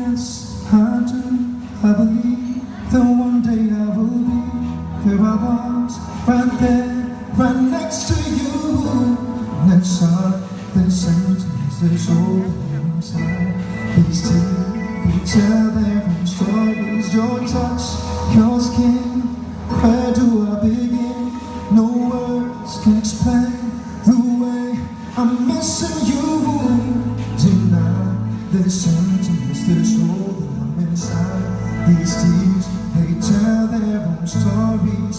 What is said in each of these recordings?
yes, I do. I believe that one day I will be there. I was, right there, right next to you. Next shot, this sentence, this open inside. These two, each other in struggles, your touch, your skin. Where do I begin? No words can explain the way I'm missing you. Deny this sentence hole that I'm inside These tears, they tell their own stories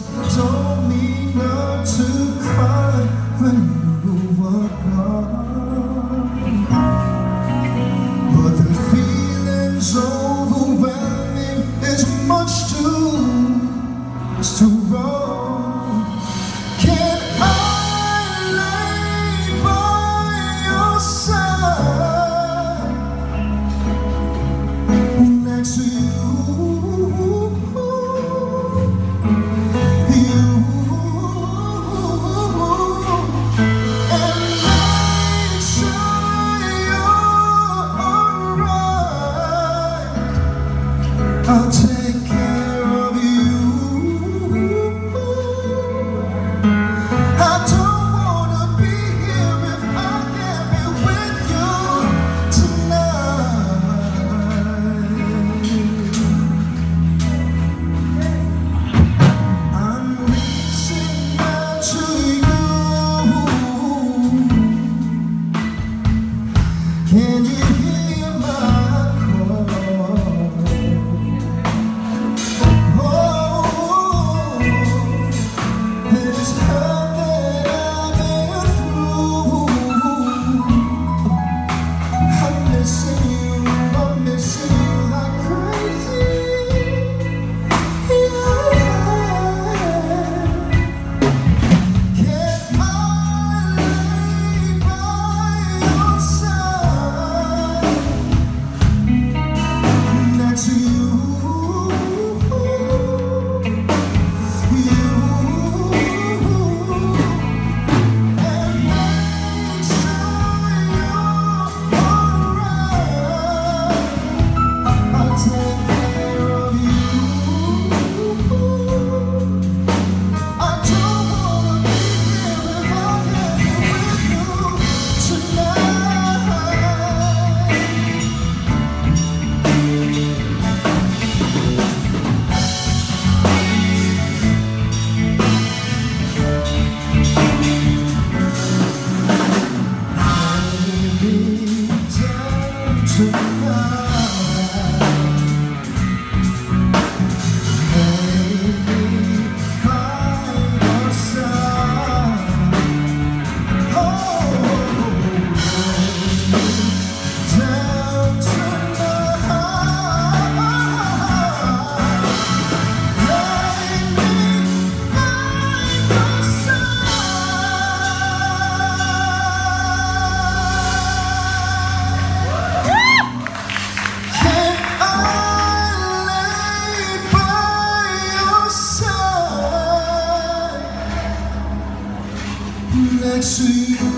I'll take sweet